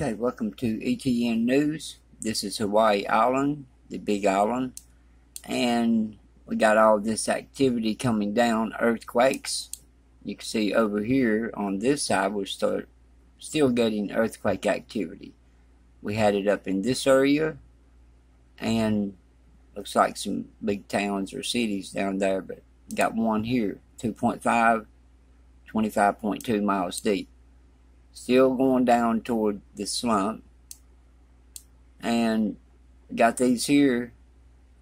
Okay, welcome to ETN News. This is Hawaii Island, the Big Island, and we got all this activity coming down, earthquakes. You can see over here on this side, we're start, still getting earthquake activity. We had it up in this area, and looks like some big towns or cities down there, but got one here, 2.5, 25.2 miles deep still going down toward the slump. And got these here,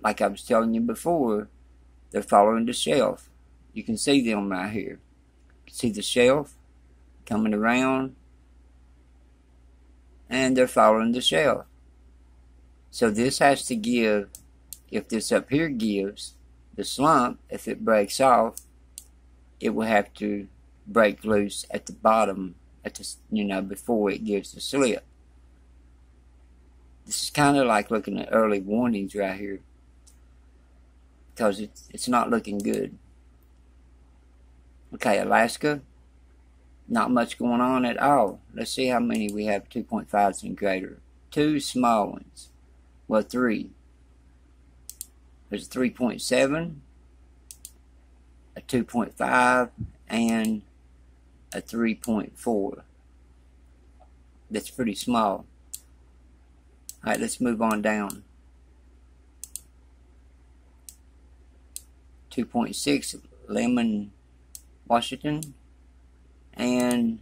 like I was telling you before, they're following the shelf. You can see them right here. see the shelf coming around, and they're following the shelf. So this has to give, if this up here gives, the slump, if it breaks off, it will have to break loose at the bottom at you know, before it gives the slip. This is kind of like looking at early warnings right here. Because it's, it's not looking good. Okay, Alaska. Not much going on at all. Let's see how many we have 2.5s and greater. Two small ones. Well, three. There's a 3.7, a 2.5, and a 3.4. That's pretty small. Alright, let's move on down. 2.6 Lemon, Washington. And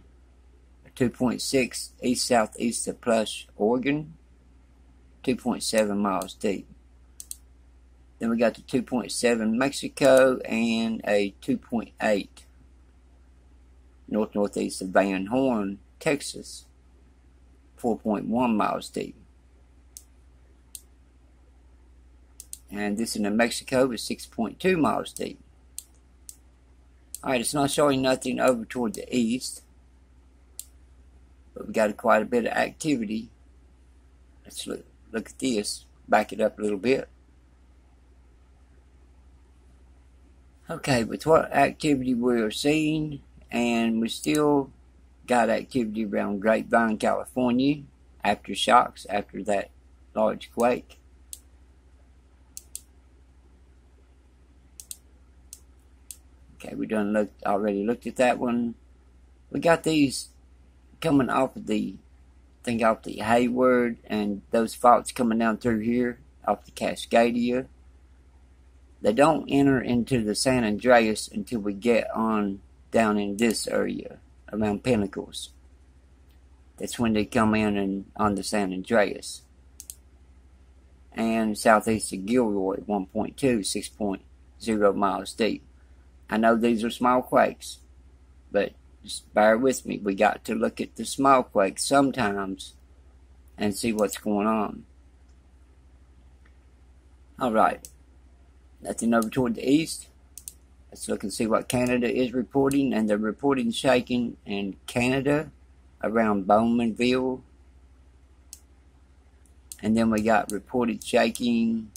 2.6 east southeast of Plush, Oregon. 2.7 miles deep. Then we got the 2.7 Mexico and a 2.8 north northeast of Van Horn, Texas, 4.1 miles deep. And this in New Mexico is 6.2 miles deep. Alright, it's not showing nothing over toward the east. But we got quite a bit of activity. Let's look, look at this. Back it up a little bit. Okay, with what activity we are seeing, and we still got activity around Grapevine, California, aftershocks after that large quake. Okay, we done looked already looked at that one. We got these coming off of the I think off the Hayward and those faults coming down through here off the Cascadia. They don't enter into the San Andreas until we get on down in this area around Pinnacles. That's when they come in and on the San Andreas. And southeast of Gilroy, 1.2, 6.0 miles deep. I know these are small quakes, but just bear with me. We got to look at the small quakes sometimes and see what's going on. Alright. Nothing over toward the east. Let's look and see what Canada is reporting. And they're reporting shaking in Canada around Bowmanville. And then we got reported shaking.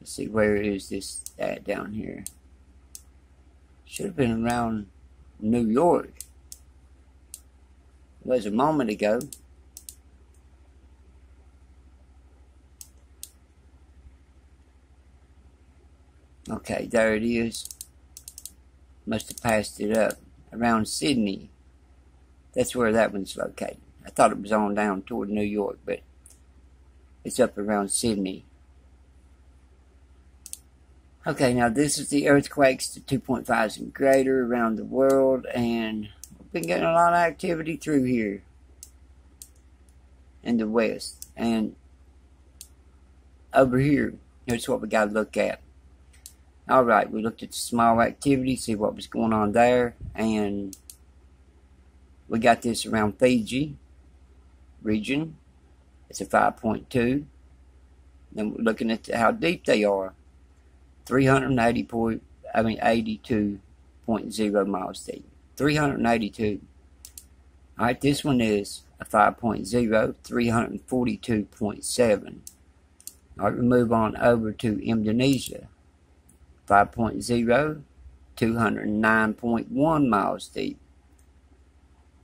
Let's see, where is this at down here? Should have been around New York. It was a moment ago. Okay, there it is. Must have passed it up. Around Sydney. That's where that one's located. I thought it was on down toward New York, but it's up around Sydney. Okay, now this is the earthquakes to 2.5s and greater around the world, and we've been getting a lot of activity through here in the west. And over here, here's what we got to look at. Alright, we looked at the small activity, see what was going on there, and we got this around Fiji region. It's a 5.2. Then we're looking at how deep they are. 380 point, I mean 82.0 miles deep. 382. Alright, this one is a 5.0, 342.7. Alright, we move on over to Indonesia. 5.0, 209.1 miles deep.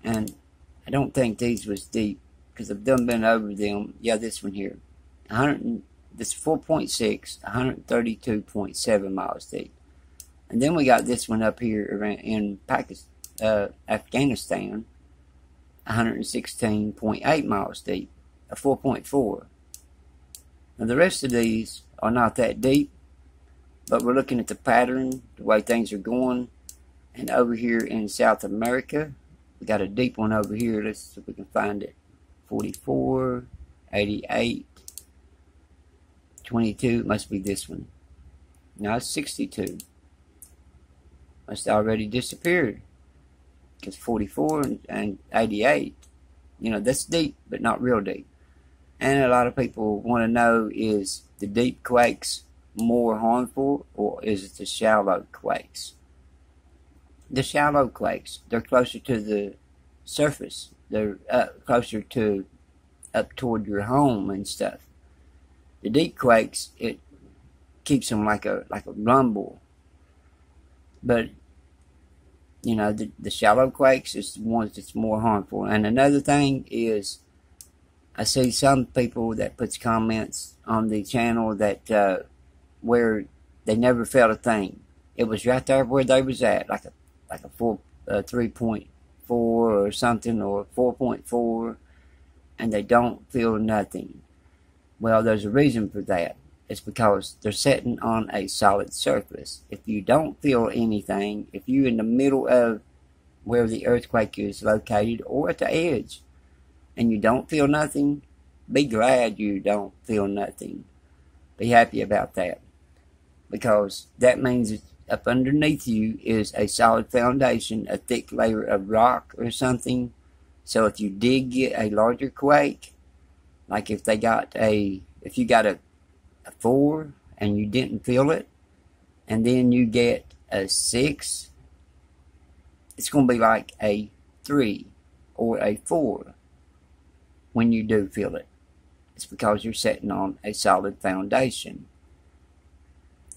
And I don't think these was deep because I've done been over them. Yeah, this one here, 100. This 4.6, 132.7 miles deep, and then we got this one up here in Pakistan, uh, Afghanistan, 116.8 miles deep, a 4.4. Now the rest of these are not that deep, but we're looking at the pattern, the way things are going. And over here in South America, we got a deep one over here. Let's see if we can find it. 44, 88, 22. Must be this one. Now it's 62. Must already disappeared. Because 44 and, and 88, you know, that's deep, but not real deep. And a lot of people want to know is the deep quakes more harmful or is it the shallow quakes? The shallow quakes, they're closer to the surface. They're uh, closer to up toward your home and stuff. The deep quakes, it keeps them like a like a rumble. But you know, the, the shallow quakes is the ones that's more harmful. And another thing is I see some people that puts comments on the channel that uh, where they never felt a thing. It was right there where they was at, like a like a four, uh, three point four or something, or four point four, and they don't feel nothing. Well, there's a reason for that. It's because they're sitting on a solid surface. If you don't feel anything, if you're in the middle of where the earthquake is located or at the edge, and you don't feel nothing, be glad you don't feel nothing. Be happy about that. Because that means up underneath you is a solid foundation, a thick layer of rock or something. So if you did get a larger quake, like if they got a, if you got a, a four and you didn't feel it, and then you get a six, it's going to be like a three or a four when you do feel it. It's because you're sitting on a solid foundation.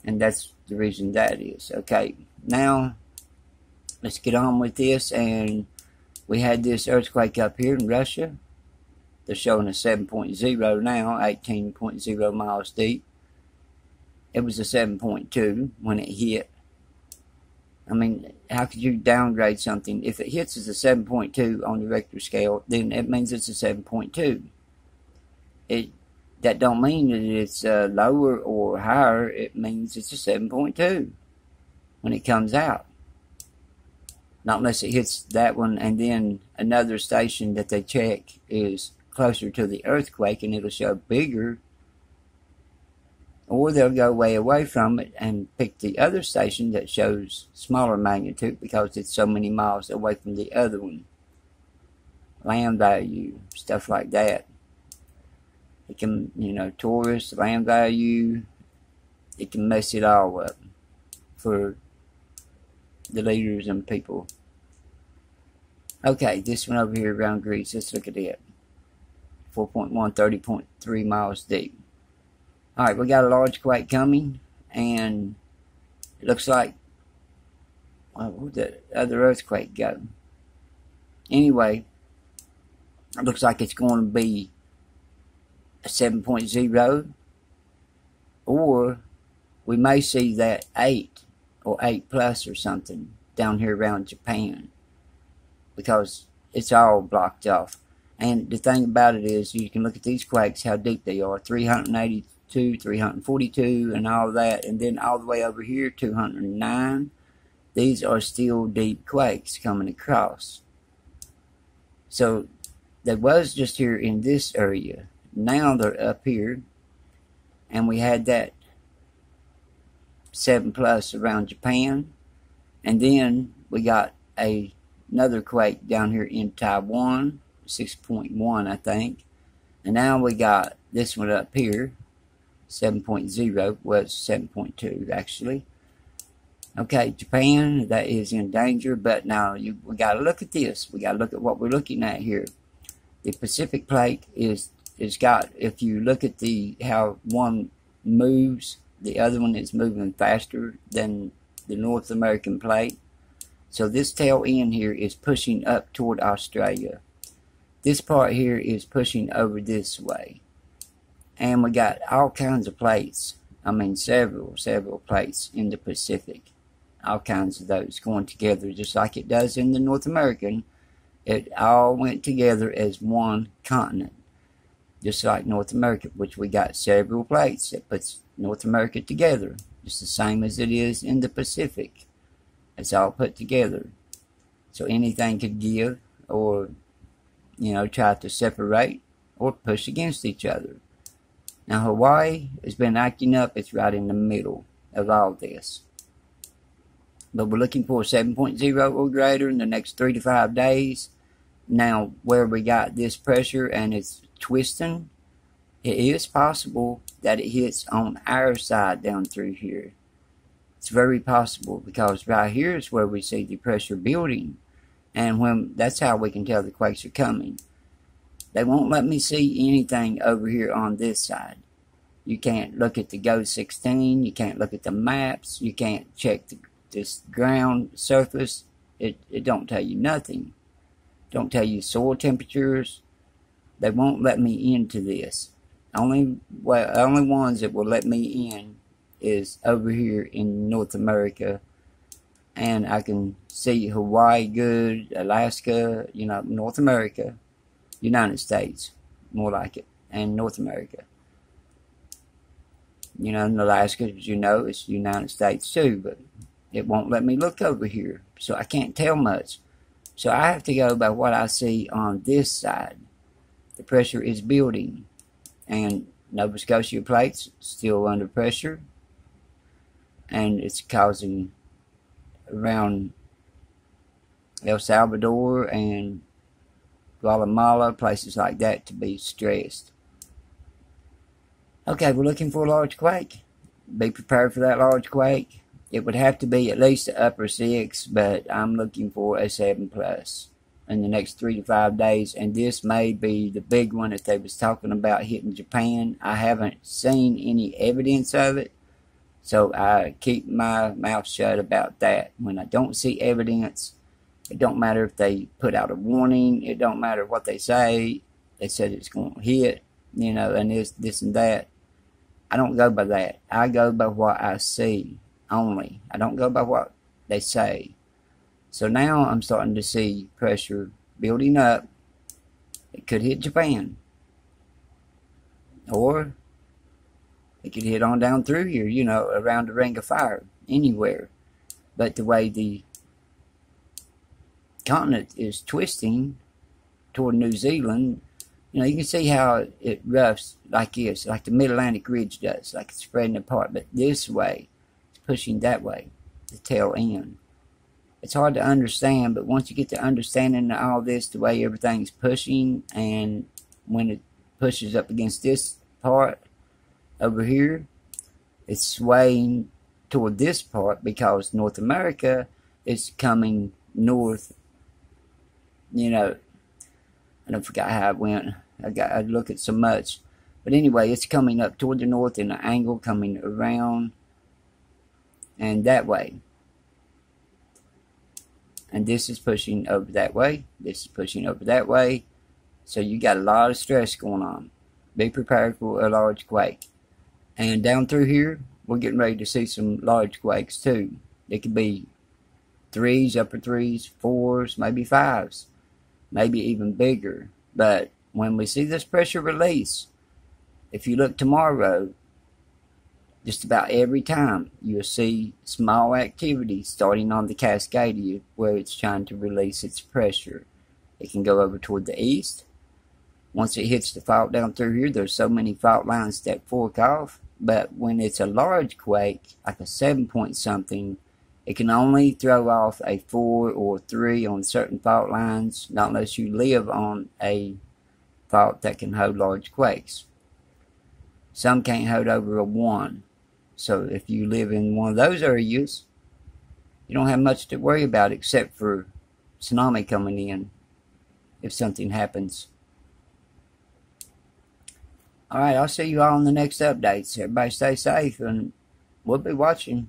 And that's the reason that is. Okay, now let's get on with this. And we had this earthquake up here in Russia. They're showing a 7.0 now, 18.0 miles deep. It was a 7.2 when it hit. I mean, how could you downgrade something? If it hits as a 7.2 on the Richter scale, then it means it's a 7.2. It that don't mean that it's uh, lower or higher. It means it's a 7.2 when it comes out. Not unless it hits that one and then another station that they check is closer to the earthquake and it'll show bigger or they'll go way away from it and pick the other station that shows smaller magnitude because it's so many miles away from the other one. Land value, stuff like that. It can, you know, tourist, land value, it can mess it all up for the leaders and people. Okay, this one over here around Greece, let's look at it. 4.1, 30.3 miles deep. All right, we got a large quake coming, and it looks like well, where'd the other earthquake go? Anyway, it looks like it's going to be 7.0, or we may see that 8 or 8 plus or something down here around Japan because it's all blocked off. And the thing about it is, you can look at these quakes, how deep they are 382, 342, and all that, and then all the way over here, 209. These are still deep quakes coming across. So there was just here in this area. Now they're up here, and we had that 7 plus around Japan, and then we got a another quake down here in Taiwan, 6.1 I think, and now we got this one up here 7.0 was 7.2 actually. Okay, Japan, that is in danger, but now you, we got to look at this. We got to look at what we're looking at here. The Pacific plate is is got. If you look at the how one moves, the other one is moving faster than the North American plate. So this tail end here is pushing up toward Australia. this part here is pushing over this way. And we got all kinds of plates. I mean, several, several plates in the Pacific. All kinds of those going together, just like it does in the North American. It all went together as one continent. Just like North America, which we got several plates that puts North America together. Just the same as it is in the Pacific. It's all put together. So anything could give or, you know, try to separate or push against each other. Now Hawaii has been acting up. It's right in the middle of all this. But we're looking for 7.0 or greater in the next three to five days. Now, where we got this pressure and it's twisting, it is possible that it hits on our side down through here. It's very possible because right here is where we see the pressure building. And when that's how we can tell the quakes are coming. They won't let me see anything over here on this side. You can't look at the GOES 16. You can't look at the maps. You can't check the, this ground surface. It, it don't tell you nothing. Don't tell you soil temperatures. They won't let me into this. Only well, only ones that will let me in is over here in North America and I can see Hawaii good, Alaska, you know, North America, United States, more like it, and North America. You know, in Alaska, as you know, it's United States too, but it won't let me look over here, so I can't tell much. So I have to go by what I see on this side. The pressure is building, and Nova Scotia plates still under pressure, and it's causing around El Salvador and Guatemala, places like that, to be stressed. Okay, we're looking for a large quake. Be prepared for that large quake. It would have to be at least an upper six, but I'm looking for a seven plus in the next three to five days, and this may be the big one that they was talking about hitting Japan. I haven't seen any evidence of it, so I keep my mouth shut about that. When I don't see evidence, it don't matter if they put out a warning. It don't matter what they say. They said it's going to hit, you know, and this, this and that. I don't go by that. I go by what I see only. I don't go by what they say. So now I'm starting to see pressure building up. It could hit Japan. Or it could hit on down through here, you know, around the ring of fire, anywhere. But the way the continent is twisting toward New Zealand, you know, you can see how it roughs like this, like the Mid-Atlantic Ridge does, like it's spreading apart. But this way, it's pushing that way, the tail end. It's hard to understand, but once you get to understanding all this, the way everything's pushing, and when it pushes up against this part, over here, it's swaying toward this part because North America is coming north. You know, I don't forget how it went. I got I look at so much, but anyway, it's coming up toward the north in an angle, coming around, and that way. And this is pushing over that way. This is pushing over that way. So you got a lot of stress going on. Be prepared for a large quake. And down through here, we're getting ready to see some large quakes too. It could be threes, upper threes, fours, maybe fives, maybe even bigger. But when we see this pressure release, if you look tomorrow, just about every time you'll see small activity starting on the Cascadia where it's trying to release its pressure. It can go over toward the east. Once it hits the fault down through here, there's so many fault lines that fork off but when it's a large quake, like a seven point something, it can only throw off a four or three on certain fault lines, not unless you live on a fault that can hold large quakes. Some can't hold over a one. So if you live in one of those areas, you don't have much to worry about except for tsunami coming in if something happens. All right, I'll see you all in the next updates. Everybody stay safe, and we'll be watching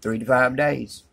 three to five days.